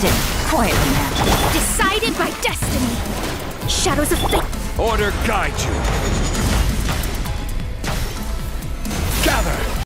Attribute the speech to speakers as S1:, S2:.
S1: Captain, Quietly now.
S2: Decided by destiny. Shadows of fate.
S3: Order guide you.